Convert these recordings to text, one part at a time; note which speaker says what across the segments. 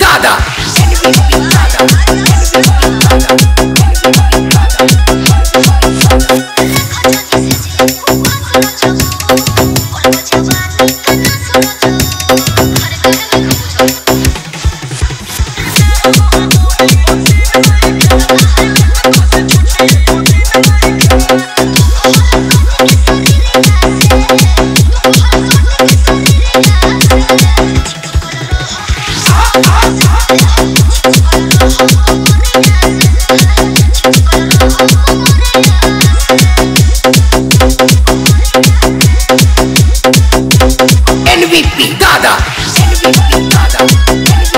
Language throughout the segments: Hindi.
Speaker 1: दादा MVP, Dada!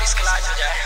Speaker 1: डिस्कलाज हो जाए।